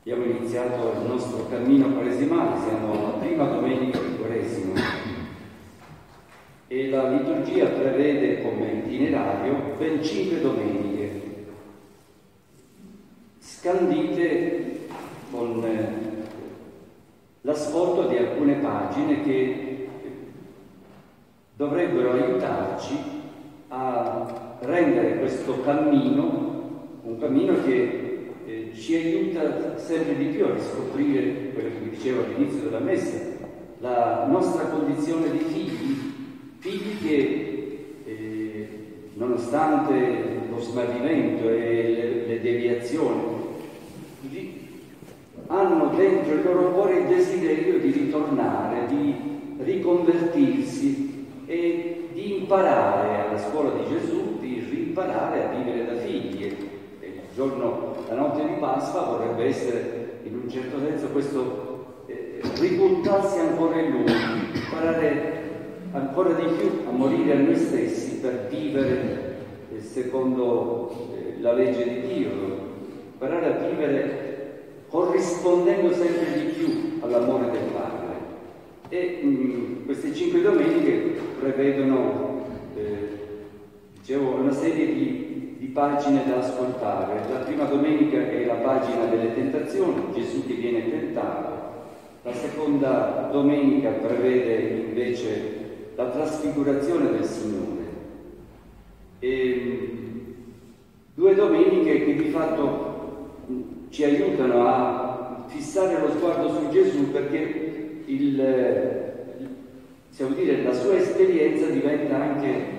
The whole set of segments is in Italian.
Abbiamo iniziato il nostro cammino quaresimale, siamo alla prima domenica di Quaresima. E la liturgia prevede come itinerario ben cinque domeniche, scandite con eh, l'ascolto di alcune pagine che dovrebbero aiutarci a rendere questo cammino un cammino che ci aiuta sempre di più a riscoprire quello che vi dicevo all'inizio della messa, la nostra condizione di figli, figli che eh, nonostante lo smarrimento e le, le deviazioni, hanno dentro il loro cuore il desiderio di ritornare, di riconvertirsi e di imparare alla scuola di Gesù, di rimparare a vivere da figli giorno, la notte di Pasqua vorrebbe essere in un certo senso questo eh, ributtarsi ancora in lui, imparare ancora di più a morire a noi stessi per vivere eh, secondo eh, la legge di Dio, imparare a vivere corrispondendo sempre di più all'amore del Padre. E mh, mm, queste cinque domeniche prevedono, eh, dicevo, una serie di pagine da ascoltare. La prima domenica è la pagina delle tentazioni, Gesù che viene tentato. La seconda domenica prevede invece la trasfigurazione del Signore. E due domeniche che di fatto ci aiutano a fissare lo sguardo su Gesù perché il, diciamo dire, la sua esperienza diventa anche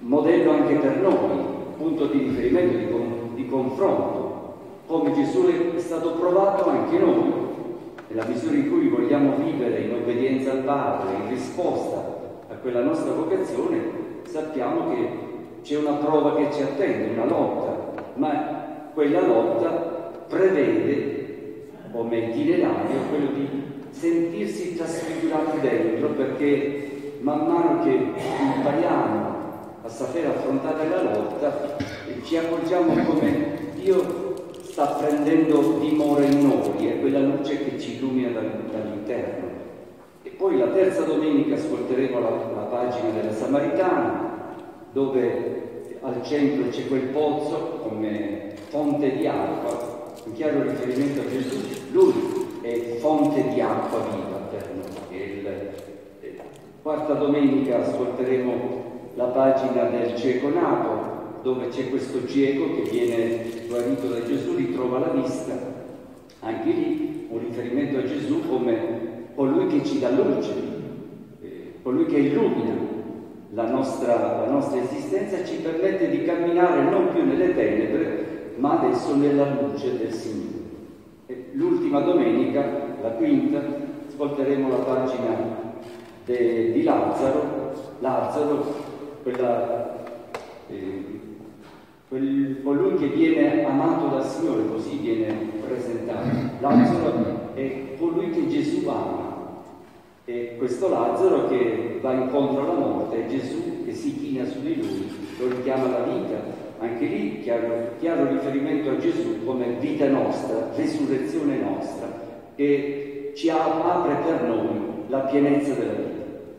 modello anche per noi punto di riferimento, di, con, di confronto, come Gesù è stato provato anche noi, nella misura in cui vogliamo vivere in obbedienza al Padre, in risposta a quella nostra vocazione, sappiamo che c'è una prova che ci attende, una lotta, ma quella lotta prevede, come itinerario, quello di sentirsi trasfigurati dentro, perché man mano che impariamo a saper affrontare la lotta e ci accorgiamo come Dio sta prendendo dimora in noi, è quella luce che ci illumina dall'interno. E poi la terza domenica ascolteremo la, la pagina della Samaritana, dove al centro c'è quel pozzo come fonte di acqua, un chiaro riferimento a Gesù. Lui è fonte di acqua viva per noi. Il, eh, quarta domenica ascolteremo la pagina del cieco nato, dove c'è questo cieco che viene guarito da Gesù, ritrova la vista. Anche lì un riferimento a Gesù come colui che ci dà luce, eh, colui che illumina la nostra, la nostra esistenza e ci permette di camminare non più nelle tenebre, ma adesso nella luce del Signore. l'ultima domenica, la quinta, ascolteremo la pagina de, di Lazzaro, Lazzaro quella, eh, quel, colui che viene amato dal Signore, così viene presentato. Lazzaro è colui che Gesù ama. E questo Lazzaro che va incontro alla morte è Gesù che si china su di lui, lo richiama alla vita. Anche lì chiaro, chiaro riferimento a Gesù come vita nostra, risurrezione nostra, che ci apre per noi la pienezza della vita.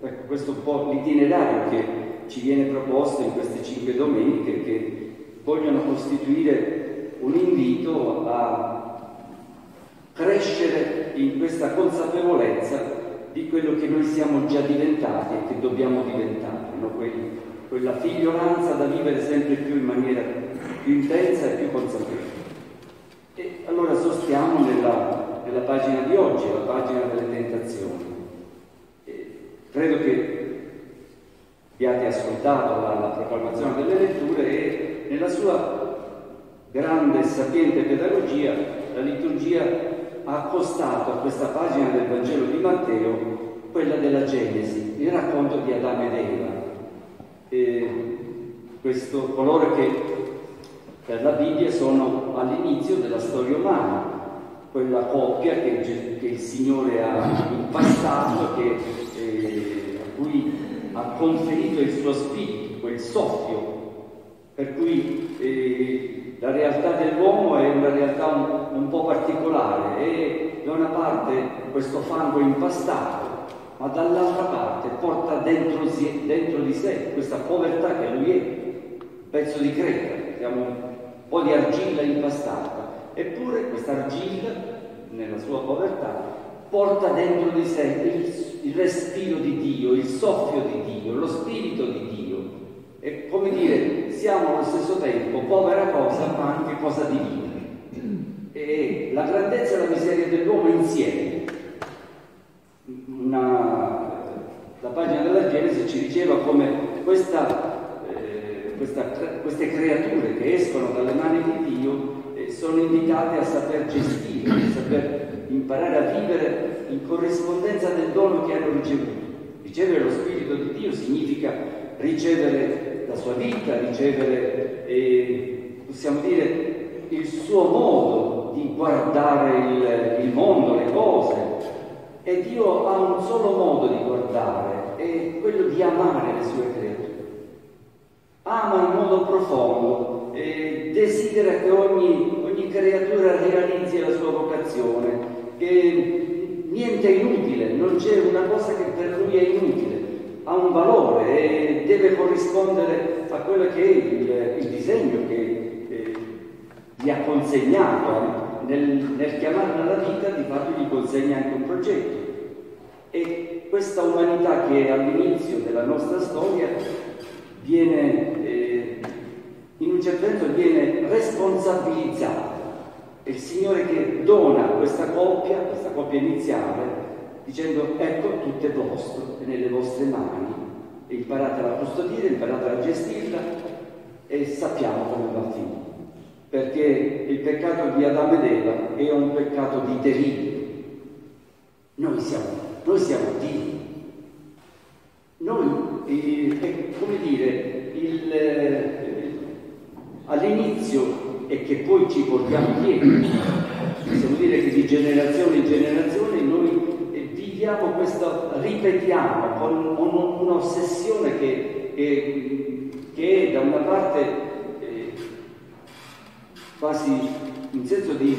Ecco, questo è un po' l'itinerario che ci viene proposto in queste cinque domeniche che vogliono costituire un invito a crescere in questa consapevolezza di quello che noi siamo già diventati e che dobbiamo diventare, no? Quella figliolanza da vivere sempre più in maniera più intensa e più consapevole. E allora sostiamo nella, nella pagina di oggi, la pagina delle tentazioni. E credo che abbiate ascoltato la, la proclamazione delle letture e nella sua grande e sapiente pedagogia la liturgia ha accostato a questa pagina del Vangelo di Matteo quella della Genesi, il racconto di Adamo ed Eva. E questo, coloro che per la Bibbia sono all'inizio della storia umana, quella coppia che, che il Signore ha impastato, che, eh, a cui ha conferito il suo spirito, quel soffio, per cui eh, la realtà dell'uomo è una realtà un, un, po' particolare, parte questo fango impastato, ma dall'altra parte porta dentro, dentro, di sé questa povertà che lui è, un pezzo di creta, siamo un po' di argilla impastata. Eppure questa argilla, nella sua povertà, porta dentro di sé il, il respiro di Dio, il soffio di Dio, lo spirito di Dio. E come dire, siamo allo stesso tempo povera cosa, ma anche cosa divina. E la grandezza e la miseria dell'uomo insieme. Una, la pagina della Genesi ci diceva come questa, eh, questa, queste creature che escono dalle mani di Dio eh, sono invitate a saper gestire, a saper imparare a vivere in corrispondenza del dono che hanno ricevuto. Ricevere lo Spirito di Dio significa ricevere la sua vita, ricevere, eh, possiamo dire, il suo modo di guardare il, il mondo, le cose. E Dio ha un solo modo di guardare, è quello di amare le sue creature. Ama in modo profondo, eh, desidera che ogni, ogni creatura realizzi la sua vocazione, che niente è inutile, non c'è una cosa che per lui è inutile, ha un valore e deve corrispondere a quello che è il, il disegno che eh, gli ha consegnato. Nel, nel chiamarla la vita, di fatto gli consegna anche un progetto. E questa umanità che all'inizio della nostra storia viene, eh, in un certo senso, viene responsabilizzata è il Signore che dona questa coppia, questa coppia iniziale, dicendo ecco tutto è vostro, è nelle vostre mani, e imparate a custodire, imparate a gestirla e sappiamo come va a finire. Perché il peccato di Adamo ed Eva è un peccato di delitto. Noi siamo, noi siamo Dio. Noi, eh, come dire, il, eh, all'inizio e che poi ci portiamo dietro. Possiamo dire che di generazione in generazione noi eh, viviamo questo, ripetiamo con un'ossessione che, che, che, è da una parte eh, quasi in senso di,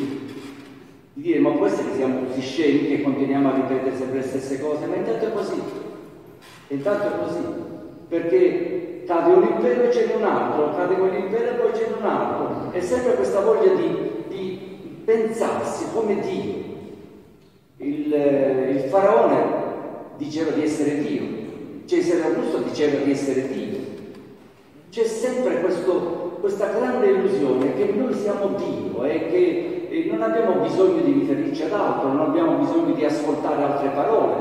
di, dire ma può essere che siamo così scemi che continuiamo a ripetere sempre le stesse cose, ma intanto è così, intanto è così, perché cade un impero e ce n'è un altro, cade quell'impero e poi ce n'è un altro. È sempre questa voglia di, di pensarsi come Dio. Il, il, faraone diceva di essere Dio, Cesare Augusto diceva di essere Dio. C'è sempre questo, questa grande illusione che noi siamo Dio e che e non abbiamo bisogno di riferirci ad altro, non abbiamo bisogno di ascoltare altre parole,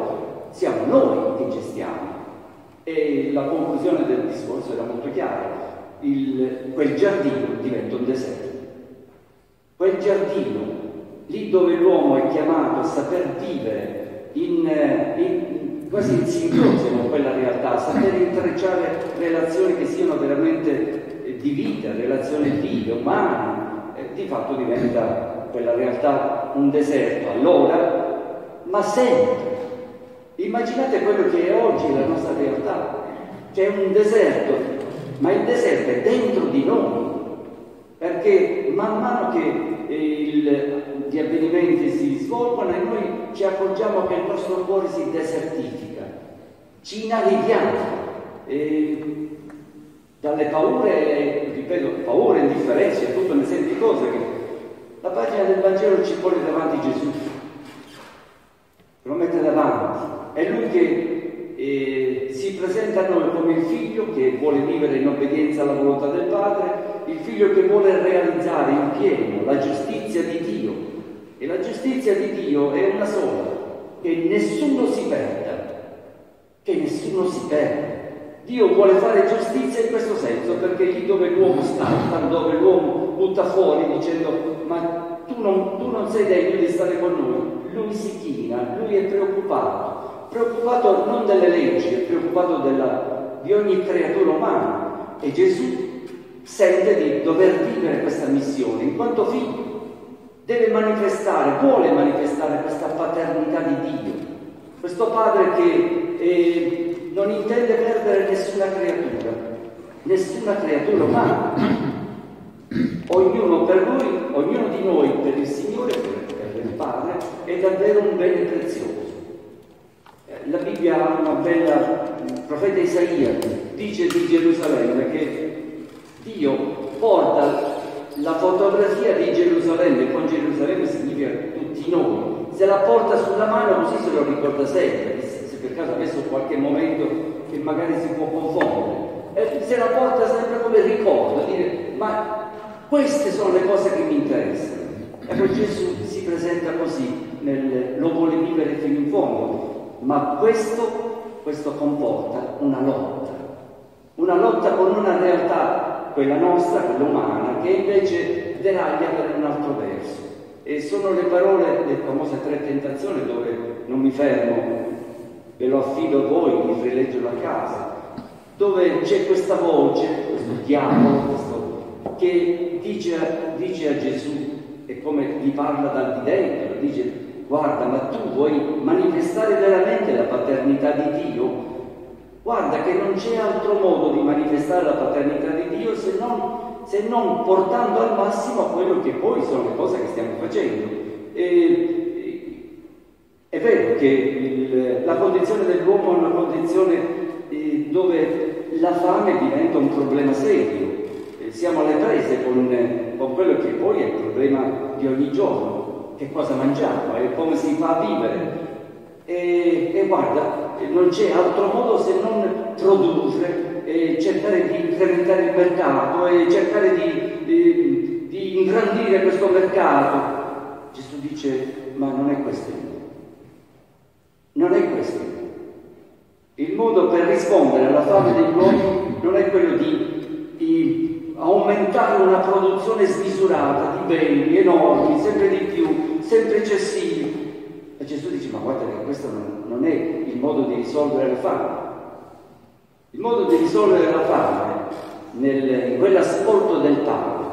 siamo noi che gestiamo. E la conclusione del discorso era molto chiara. Il, quel giardino diventa un deserto. Quel giardino, lì dove l'uomo è chiamato a saper vivere in, in, quasi in simbiosi con quella realtà, a saper intrecciare relazioni che siano veramente eh, di vita, relazioni vive, umane, eh, di fatto diventa quella realtà un deserto allora, ma sempre Immaginate quello che è oggi la nostra realtà. C'è un deserto, ma il deserto è dentro di noi, perché man mano che il, gli avvenimenti si svolgono e noi ci accorgiamo che il nostro cuore si desertifica, ci inaliviamo eh, dalle paure, ripeto, paure, indifferenze e tutta una serie di cose che la pagina del Vangelo ci pone davanti Gesù, lo mette davanti è lui che eh, si presenta a noi come il figlio che vuole vivere in obbedienza alla volontà del Padre, il figlio che vuole realizzare in pieno la giustizia di Dio. E la giustizia di Dio è una sola, che nessuno si perda, che nessuno si perda. Dio vuole fare giustizia in questo senso, perché lì dove l'uomo sta, dove l'uomo butta fuori dicendo ma tu non, tu non sei degno di stare con noi, lui si china, lui è preoccupato, preoccupato non delle leggi, è preoccupato della, di ogni creatura umana e Gesù sente di dover vivere questa missione in quanto figlio. Deve manifestare, vuole manifestare questa paternità di Dio, questo padre che eh, non intende perdere nessuna creatura, nessuna creatura umana. Ognuno per lui, ognuno di noi per il Signore, per il Padre, è davvero un bene prezioso. Eh, la Bibbia ha una bella, il profeta Isaia dice di Gerusalemme che Dio porta la fotografia di Gerusalemme, con Gerusalemme significa tutti noi, se la porta sulla mano così se lo ricorda sempre, se per caso adesso qualche momento che magari si può confondere, e se la porta sempre come ricordo, dire ma queste sono le cose che mi interessano. Ecco Gesù si presenta così, nel, lo vuole vivere fino in fondo, ma questo, questo comporta una lotta, una lotta con una realtà, quella nostra, quella umana, che invece deraglia per un altro verso. E sono le parole delle famose tre tentazioni dove non mi fermo, ve lo affido a voi, vi rileggio la casa, dove c'è questa voce, questo diavolo, questo, che dice, dice a Gesù, e come gli parla dal di dentro, dice guarda ma tu vuoi manifestare veramente la paternità di Dio? Guarda che non c'è altro modo di manifestare la paternità di Dio se non, se non portando al massimo quello che poi sono le cose che stiamo facendo. E, è vero che il, la condizione dell'uomo è una condizione eh, dove la fame diventa un problema serio siamo alle prese con, con, quello che poi è il problema di ogni giorno, che cosa mangiamo e come si fa a vivere. E, e guarda, non c'è altro modo se non produrre e cercare di incrementare il mercato e cercare di, di, di ingrandire questo mercato. Gesù dice, ma non è questo il modo. Non è questo il modo. Il modo per rispondere alla fame degli uomini non è quello di, di aumentare una produzione smisurata di beni enormi, sempre di più, sempre eccessivi. E Gesù dice, ma guarda che questo non, non è il modo di risolvere la fame. Il modo di risolvere la fame nel, in quell'asporto del pane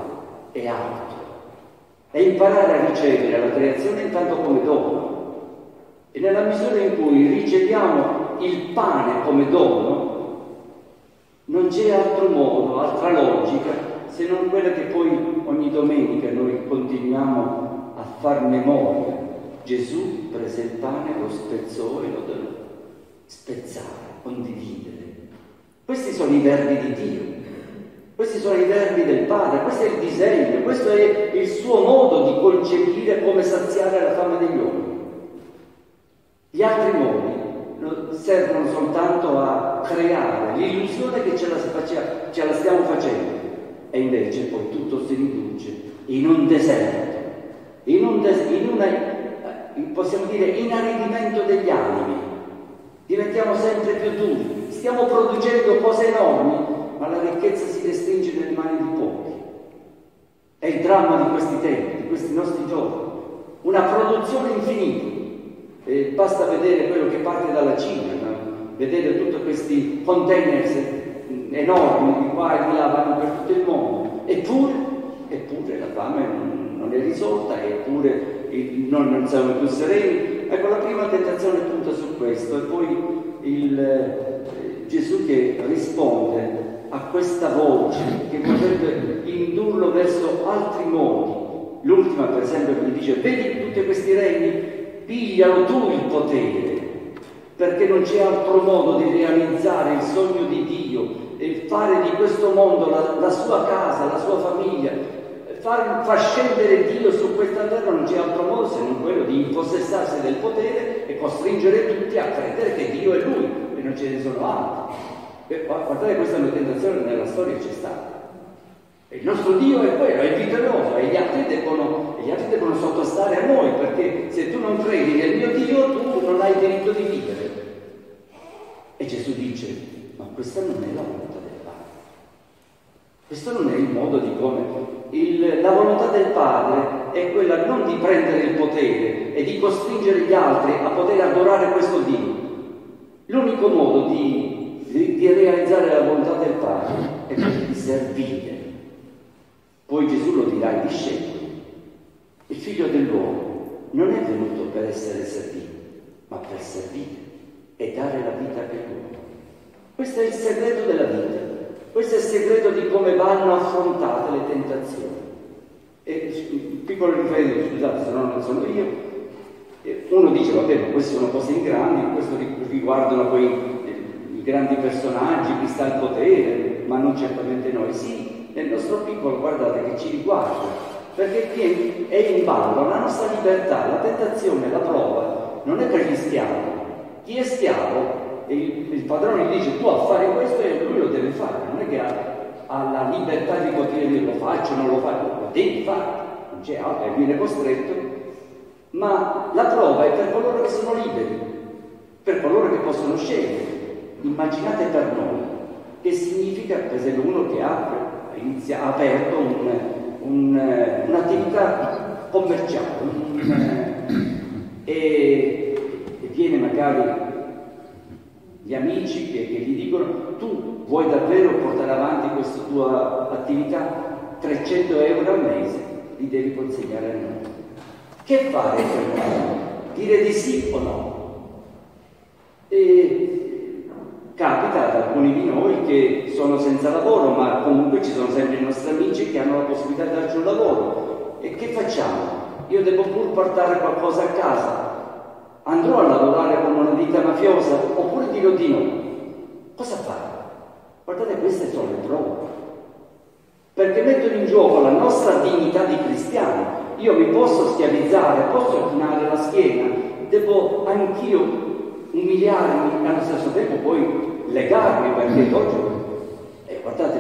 è altro. È imparare a ricevere la creazione intanto come dono. E nella misura in cui riceviamo il pane come dono, non c'è altro modo, altra logica, se non quella che poi ogni domenica noi continuiamo a far memoria. Gesù prese il pane, lo spezzò e lo donò. Spezzare, condividere. Questi sono i verbi di Dio. Questi sono i verbi del Padre, questo è il disegno, questo è il suo modo di concepire come saziare la fame degli uomini. Gli altri modi servono soltanto a creare l'illusione che ce la, ce la stiamo facendo e invece poi tutto si riduce in un deserto, un in una, eh, possiamo dire, inaridimento degli animi. Diventiamo sempre più duri, stiamo producendo cose enormi, ma la ricchezza si restringe nelle mani di pochi. È il dramma di questi tempi, di questi nostri giorni. Una produzione infinita e basta vedere quello che parte dalla Cina, vedere tutti questi containers enormi di qua e di là vanno per tutto il mondo. Eppure, eppure la fame non, non è risolta, eppure il, non, siamo più sereni. Ecco, la prima tentazione punta su questo e poi il, eh, Gesù che risponde a questa voce che potrebbe indurlo verso altri modi. L'ultima, per esempio, gli dice, vedi tutti questi regni? piglialo tu il potere, perché non c'è altro modo di realizzare il sogno di Dio e fare di questo mondo la, la sua casa, la sua famiglia, far, far, scendere Dio su questa terra non c'è altro modo se non quello di impossessarsi del potere e costringere tutti a credere che Dio è Lui e non ce ne sono altri. E, guardate, questa è una tentazione nella storia c'è stata. Il nostro Dio è quello, è vittorioso e gli altri debbono, gli altri debbono sottostare a noi perché se tu non credi nel mio Dio tu non hai diritto di vivere. E Gesù dice, ma questa non è la volontà del Padre. Questo non è il modo di come. Il, la volontà del Padre è quella non di prendere il potere e di costringere gli altri a poter adorare questo Dio. L'unico modo di, di, di realizzare la volontà del Padre è quello di servire poi Gesù lo dirà ai discepoli. Il figlio dell'uomo non è venuto per essere servito, ma per servire e dare la vita per lui. Questo è il segreto della vita. Questo è il segreto di come vanno affrontate le tentazioni. E un piccolo riferimento, scusate se no non sono io, uno dice, vabbè, queste sono cose in grandi, questo riguardano poi i grandi personaggi, chi sta al potere, ma non certamente noi. Sì, nel nostro piccolo guardate che ci riguarda, perché qui è in ballo la nostra libertà, la tentazione, la prova, non è per gli schiavi. Chi è schiavo, il, il padrone gli dice tu a fare questo e lui lo deve fare, non è che ha, ha la libertà di poter dire lo faccio, non lo faccio, lo devi fare, non c'è altro, viene costretto ma la prova è per coloro che sono liberi, per coloro che possono scegliere. Immaginate per noi che significa, per esempio, uno che ha, inizia, ha aperto un, un, un'attività commerciale un, e, e, viene magari gli amici che, che gli dicono tu vuoi davvero portare avanti questa tua attività 300 euro al mese li devi consegnare a noi che fare per noi? Dire di sì o no? E capita ad alcuni di noi che sono senza lavoro, ma comunque ci sono sempre i nostri amici che hanno la possibilità di darci un lavoro. E che facciamo? Io devo pur portare qualcosa a casa. Andrò a lavorare con una ditta mafiosa oppure dirò di no? Cosa fare? Guardate, queste sono le prove. Perché mettono in gioco la nostra dignità di cristiani, io mi posso schiavizzare, posso chinare la schiena, devo anch'io umiliarmi e allo stesso tempo poi legarmi perché oggi, eh, guardate,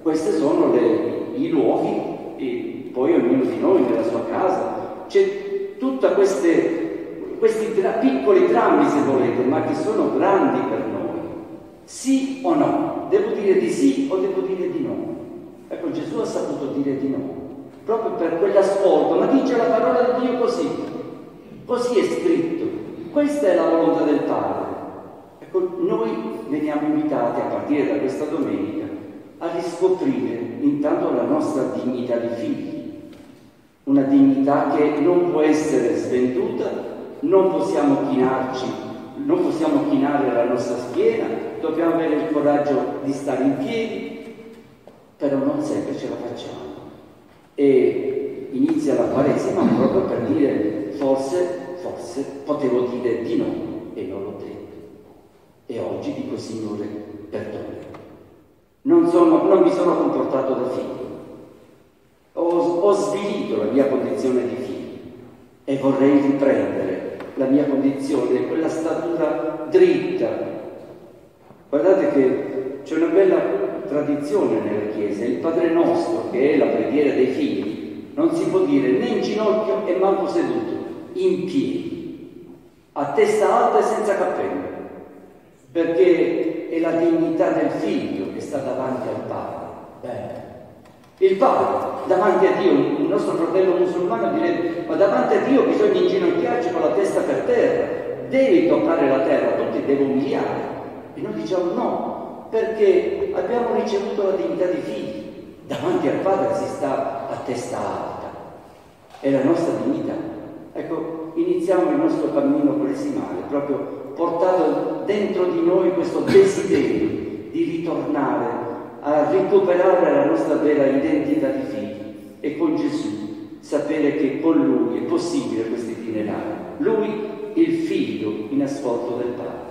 questi sono le, i luoghi e poi ognuno di noi nella sua casa, c'è tutti questi tra, piccoli drammi se volete, ma che sono grandi per noi. Sì o no? Devo dire di sì o devo dire di no? Ecco, Gesù ha saputo dire di no proprio per quell'ascolto, ma dice la parola di Dio così, così è scritto, questa è la volontà del Padre. Ecco, noi veniamo invitati a partire da questa domenica a riscoprire intanto la nostra dignità di figli, una dignità che non può essere svenduta, non possiamo chinarci, non possiamo chinare la nostra schiena, dobbiamo avere il coraggio di stare in piedi, però non sempre ce la facciamo e inizia la Quaresima proprio per dire forse, forse potevo dire di no e non l'ho detto. E oggi dico Signore, perdono. Non, sono, non mi sono comportato da figlio, ho, ho svilito la mia condizione di figlio e vorrei riprendere la mia condizione, quella statura dritta. Guardate che c'è una bella tradizione nella Chiesa, il Padre nostro, che è la preghiera dei figli, non si può dire né in ginocchio e manco seduto, in piedi, a testa alta e senza cappello, perché è la dignità del figlio che sta davanti al Padre. Beh, il Padre davanti a Dio, il nostro fratello musulmano direbbe, ma davanti a Dio bisogna inginocchiarci con la testa per terra, devi toccare la terra, tutti devo umiliare. E noi diciamo no, perché abbiamo ricevuto la dignità di figli. Davanti al Padre si sta a testa alta, è la nostra dignità. Ecco, iniziamo il nostro cammino quaresimale, proprio portato dentro di noi questo desiderio di ritornare a recuperare la nostra vera identità di figli e con Gesù sapere che con Lui è possibile questo itinerario. Lui, il figlio in ascolto del Padre.